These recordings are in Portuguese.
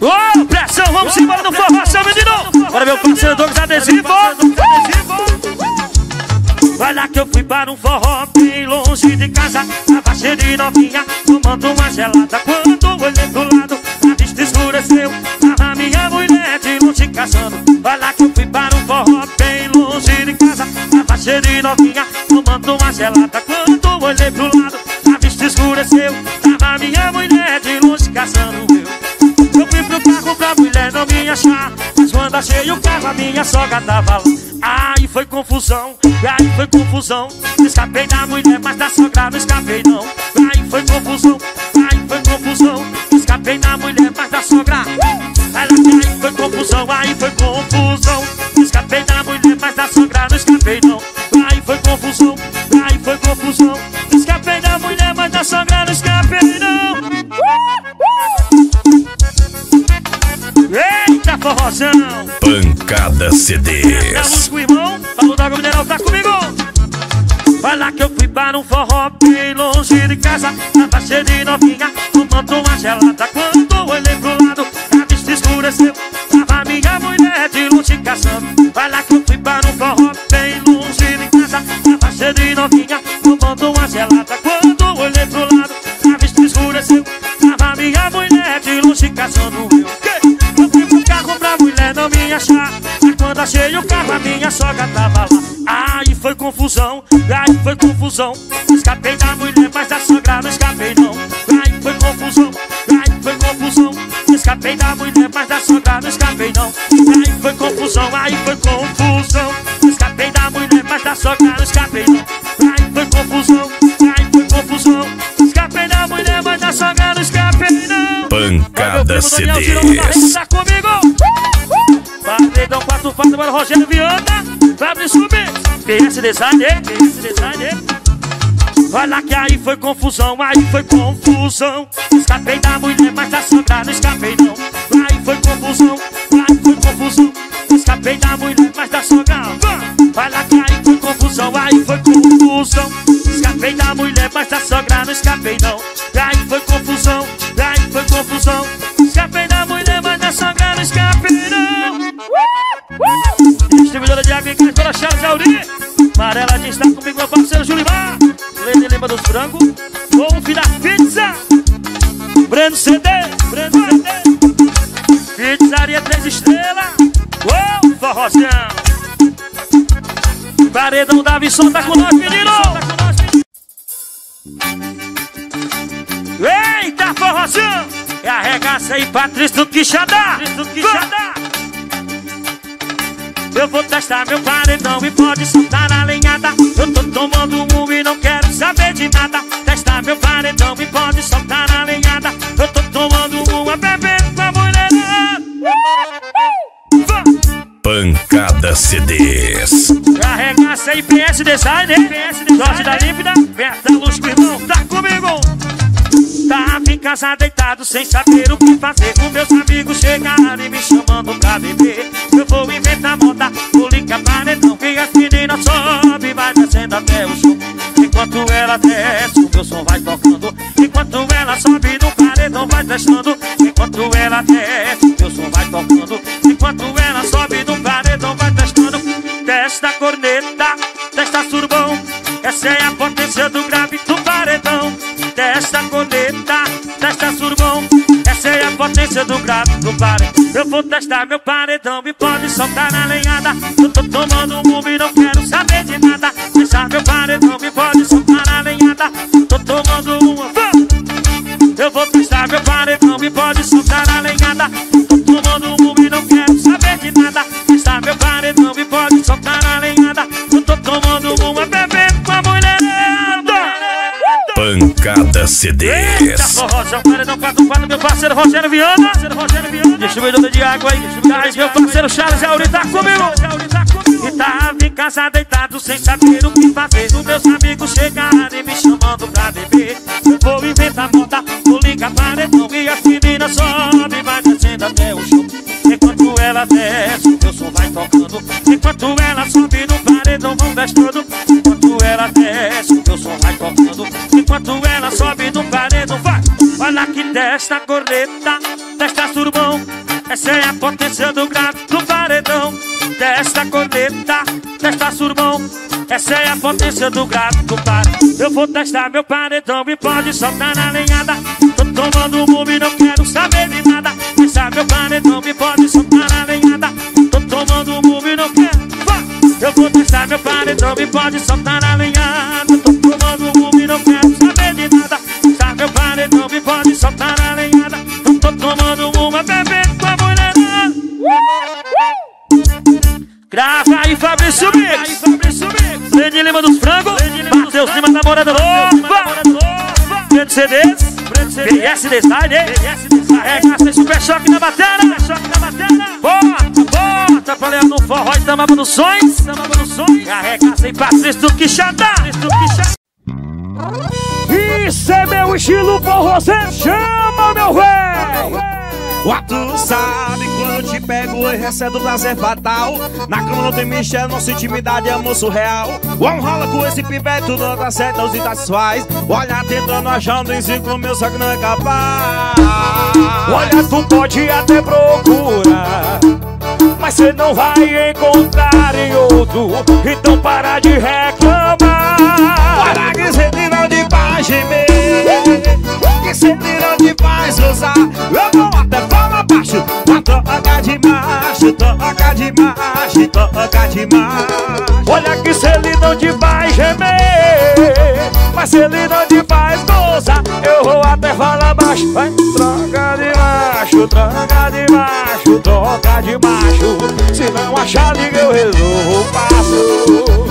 Ô, oh, pressão, vamos embora no forró, seu menino! Bora meu parceiro Douglas Adesivo! Vai lá que eu fui para um forró bem longe de casa. Tava cheio de novinha, tomando uma gelada. Quando olhei pro lado, a vista escureceu. Tava minha mulher de longe caçando. Vai lá que eu fui para um forró bem longe de casa. Tava cheio de novinha, tomando uma gelada. Quando olhei pro lado, escureceu Tava minha mulher de longe caçando eu Eu fui pro carro pra mulher não me achar. Mas quando achei o carro, a minha sogra tava lá. Aí foi confusão, aí foi confusão. Escapei da mulher, mas da sogra não escapei não. Aí foi confusão, aí foi confusão. Escapei da mulher, mas da sogra. Aí foi confusão, aí foi confusão. Escapei da mulher, mas da sogra não escapei não. Aí foi confusão, aí foi confusão forrozão Pancada CDs. o irmão, falou da água mineral, tá comigo? Vai lá que eu fui para um forró bem longe de casa. Tava cheio de novinha, tomando uma gelada. Quando olhei pro lado, a vista escureceu. Tava minha mulher de longe caçando. Vai lá aí foi confusão. Escapei da mulher, mas da sogra não escapei não. Aí foi confusão, aí foi confusão. Escapei da mulher, mas da sogra não escapei não. Aí foi confusão, aí foi confusão. Escapei da mulher, mas da sogra não escapei não. Aí foi confusão, aí foi confusão. Escapei da mulher, mas da sogra não escapei não. Pancada rima, CDs. Tá comigo? Paredão, quatro fatos, agora Rogério Viana. Vai subir PS Design, PS Design Vai lá que aí foi confusão, aí foi confusão. Escapei da mulher, mas da sogra não escapei não. Aí foi confusão, aí foi confusão. Escapei da mulher, mas da sogra Vai lá que aí foi confusão, aí foi confusão. Escapei da mulher, mas da sogra não escapei não. Aí foi confusão, aí foi confusão. Escapei da mulher, mas da sogra não escapei não. Distribuidora de água em casa Charles Amarela de está comigo, meu parceiro Julimar. Lene Lima dos Frangos. Golfe da Pizza. Breno CD Breno CD Pizzaria Três Estrelas. Uou, forrozão. Paredão da Visson tá com nós, menino. Eita, forrozão. É arregaça aí, Patrício do Quixadá. Do Quixadá eu vou testar meu paredão e pode soltar a lenhada Eu tô tomando um e não quero saber de nada Testar meu paredão e pode soltar a lenhada Eu tô tomando uma bebendo com a mulherada Pancada CDs. Arregaça aí, PS Design, hein? Jorge da Límpida, Berta Luz irmão, tá comigo? Tava em casa deitado sem saber o que fazer. Com meus amigos chegaram e me chamando pra beber Eu vou inventar moda, vou ligar paredão Que as meninas sobem e vai descendo até o chão Enquanto ela desce, o meu som vai tocando. Enquanto ela sobe no paredão vai testando. Enquanto ela desce, o meu som vai tocando. Enquanto ela sobe no paredão vai testando. Testa a corneta, testa surubão Essa é a potência do grave corneta, testa surubão Essa é a potência do grave do paredão Eu vou testar meu paredão e pode soltar a lenhada. Eu tô tomando um e não quero saber de nada. Testar meu paredão e pode soltar a lenhada. Tô tomando uma! Eu vou testar meu paredão e pode soltar a lenhada Eita, CDs. forrozão, paredão 4 meu parceiro Rogério Viana Parceiro Rogério Viana. Distribuidor de água aí Gás, meu parceiro Charles Auri tá comigo. E tava em casa deitado sem saber o que fazer. Os meus amigos chegaram e me chamando pra beber. Eu vou inventar moda, vou ligar paredão E as meninas sobem, vai descendo até o chão. Enquanto ela desce, o meu som vai tocando. Enquanto ela sobe no paredão, vão testando Enquanto ela desce, o meu som vai tocando Enquanto ela sobe no paredão, vai. Olha que desta corneta, desta surmão Essa é a potência do grave do paredão. Desta corneta, desta surmão Essa é a potência do grave do paredão Eu vou testar meu paredão e pode soltar na lenhada. Tô tomando um e não quero saber de nada. Testar meu paredão e pode soltar na lenhada. Tô tomando um e não quero vai. Eu vou testar meu paredão e pode soltar na lenhada namorando nova. Preto CDs, BS Design, hein? Arregaça é super choque na batera. Bota, bota, palhaço no forró e tá tamaba nos sonhos. Arregaça sem Patrícia do Quixadá. Isso é meu estilo forrozeiro, chama meu véi! Tu sabe quando te pego e recebo prazer fatal? Na cama não tem Michel, nossa intimidade é moço real One rola com esse pivete, tudo dá certo, os satisfaz Olha tentando achando em ciclo, meu sangue não é capaz. Olha, tu pode até procurar Mas cê não vai encontrar em outro. Então para de reclamar. Para que cê não de paz gemer Que não de paz usar Eu vou até falar baixo. Uma toca de macho, toca de macho, toca de macho. Olha que se ele não te faz gemer. Mas se ele não te faz gozar Eu vou até falar baixo. Vai, troca de macho, troca de macho Troca de macho. Se não achar, liga eu resolvo, passo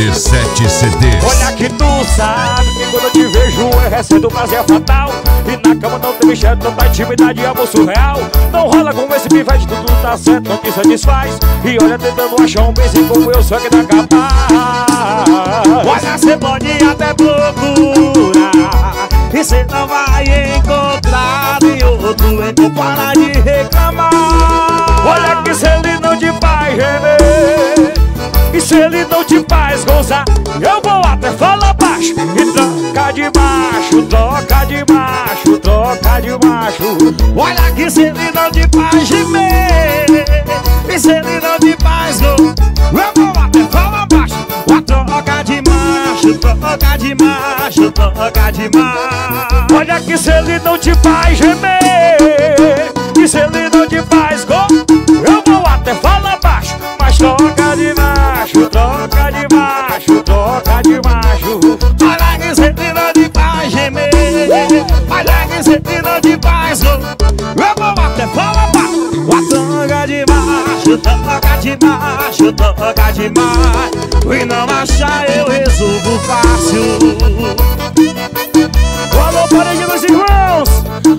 RD7 CDs. Olha que tu sabe que quando eu te vejo eu recebo prazer fatal. E na cama não tem não tá intimidade, amor surreal Não rola com esse pivete, tudo tá certo, não te satisfaz. E olha tentando achar um benzinho como eu, só que não é capaz. Olha, cê pode até procurar E cê não vai encontrar. Em outro Então para de reclamar. Olha que se ele não te faz gemer E se ele eu vou até falar baixo E troca de baixo, troca de baixo, troca de baixo. Olha que selinão de paz de se ele não de paz, não, Eu vou até falar baixo A troca de macho, troca de macho, troca de macho. Olha que ele de paz de meio de macho E não achar eu resolvo fácil. Alô, parede dos irmãos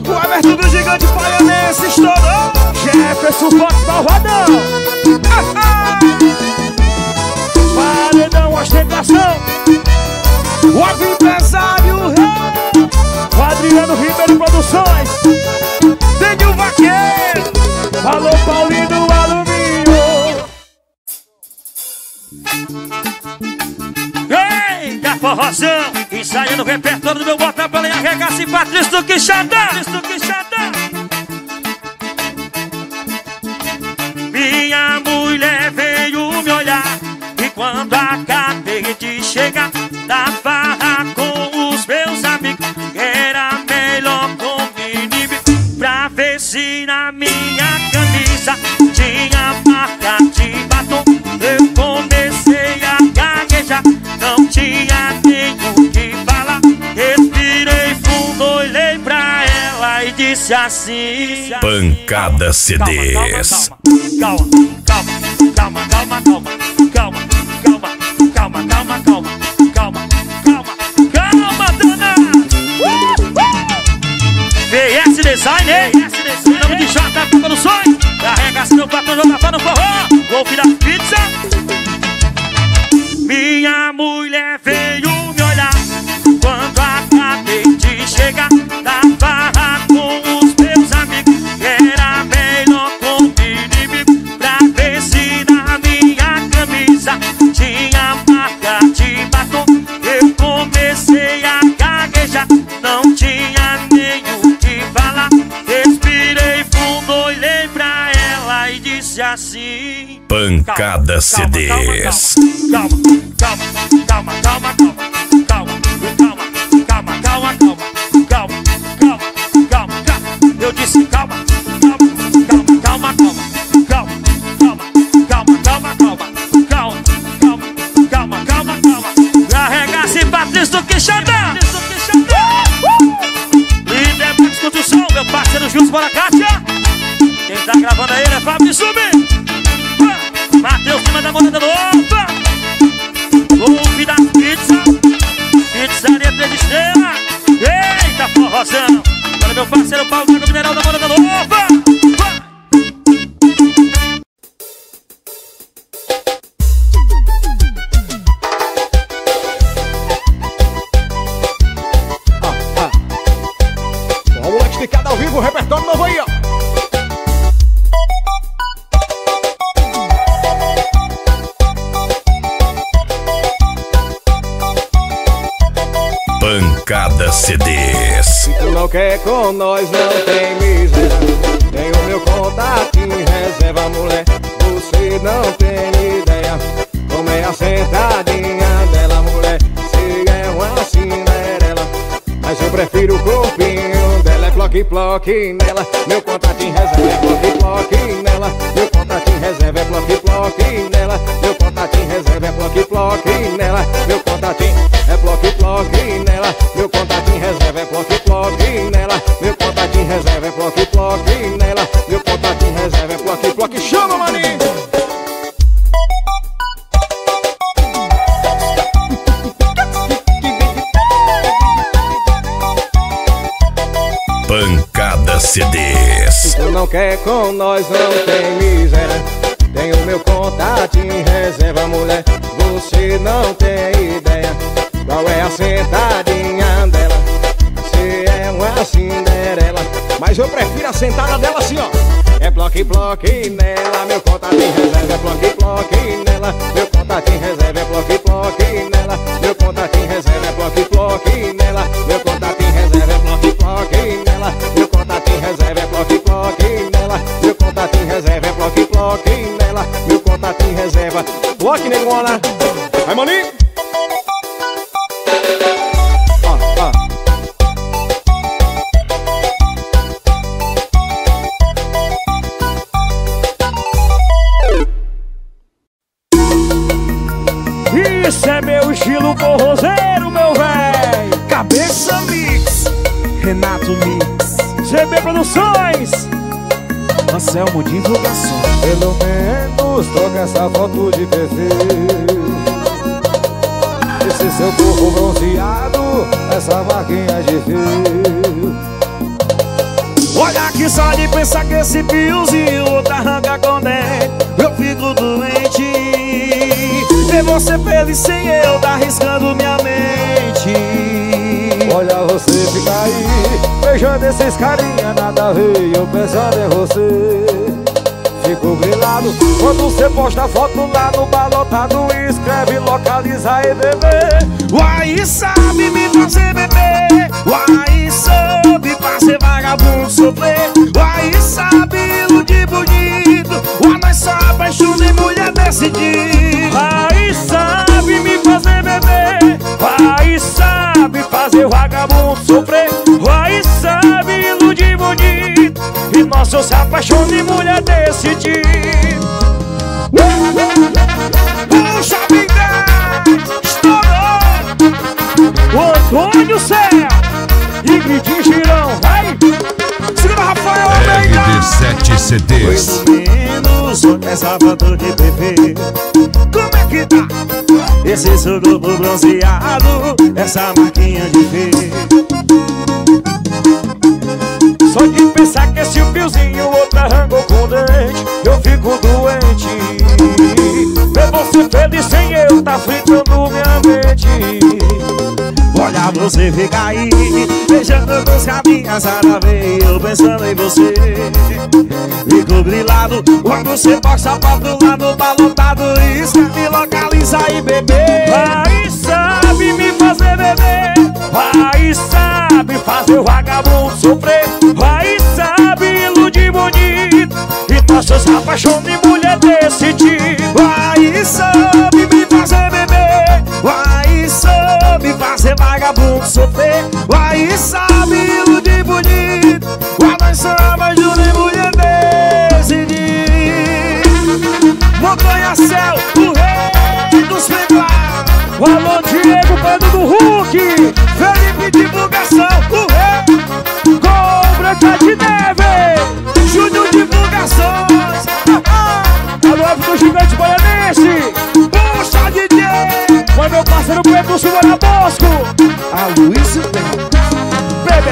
O aberto do gigante paianense estourou. Jefferson Fox Malvadão Paredão ostentação. O empresário rei. O Adriano Ribeiro Produções. Tem o vaqueiro. Alô, Paulinho Eita, forrozão Ensaio no repertório do meu bota pra lenha Arregaça e Patrício do Quixadá do Quixadá Minha mulher veio me olhar E quando acabei de chegar Da assim Pancada CDs. Calma, calma, calma, calma, calma, calma, calma, calma, calma, calma, calma, calma, calma, dona! VS Design, hein? Nome de J Produções, carrega seu patrão jogar no forró, golpe da pizza. Minha mulher veio Pancada CDs. Calma, calma, calma, calma, calma, calma, Forrozão Olha meu parceiro Paulo do Mineral da Morada Nova com nós, não tem miséria. Tem o meu contato em reserva, mulher. Você não tem ideia. Como é a sentadinha dela, mulher. Se é uma cinderela. Mas eu prefiro o corpinho dela. É ploque, ploque nela. Meu contato em reserva é ploque, ploque nela. Meu contato em reserva é ploque, ploque nela. Meu contato em reserva é ploque, ploque nela. Meu contatinho é ploque, ploque nela. Meu contatinho reserva é ploque, ploque nela. Meu contatinho reserva é ploque, ploque nela. Meu contatinho reserva é ploque, ploque. Chama, maninho! Pancada CDs. Tu não quer com nós, não tem miséria. Tem o meu contato em reserva, mulher. Você não tem ideia. Qual é a sentadinha dela? Se é uma cinderela. Mas eu prefiro a sentada dela assim, ó. É bloque, bloque nela. Meu contato em reserva é bloque, bloque nela. Meu contato em reserva é bloque, bloque nela. Meu contato CB Produções. Anselmo Divulgações. Pelo menos toca essa foto de perfil. Esse seu corpo bronzeado Essa marquinha de fio. Olha que só de pensar que esse piozinho outra arranca com dente Eu fico doente. Ver você feliz sem eu tá arriscando minha mente. Olha você fica aí Beijando esses carinha Nada a ver eu pensando em você. Fico grilado Quando você posta foto lá no balotado Escreve localiza aí bebê Uai, sabe me fazer beber. Uai, sabe fazer vagabundo sofrer. Uai, sabe iludir bonito Uai, nós só apaixona em mulher decidida Aí sabe me fazer beber. Aí sabe fazer vagabundo sofrer. Aí sabe iludir bonito. E nós só se apaixona em mulher tipo Puxa vida, de bebê. Como é que tá? Esse seu bronzeado Essa marquinha de feio Só de pensar que esse piozinho outro arrancou com dente Eu fico doente. Ver você feliz sem eu tá fritando minha mente. Olha você fica aí Beijando com os caminhas Nada vez eu pensando em você. Fico grilado Quando você posta foto lá no balotado Isso me localiza aí bebê Aí sabe me fazer beber. Aí sabe fazer o vagabundo sofrer. Aí sabe iludir bonito. Então seus apaixonados em mulher desse tipo. Vai sabe me fazer beber. Vai sabe fazer vagabundo sofrer Vai sabe iludir bonito Guarda samba de mulher decidir Montanha céu, o rei dos pecados. O alô Diego, bando do Hulk. Felipe divulgação, o rei. Com Branca de Neve. Júnior divulgações Alô F do Gigante Baianense. Puxa DJ Foi meu parceiro Pedro Silveira Bosco. A Bem Bebê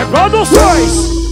Produções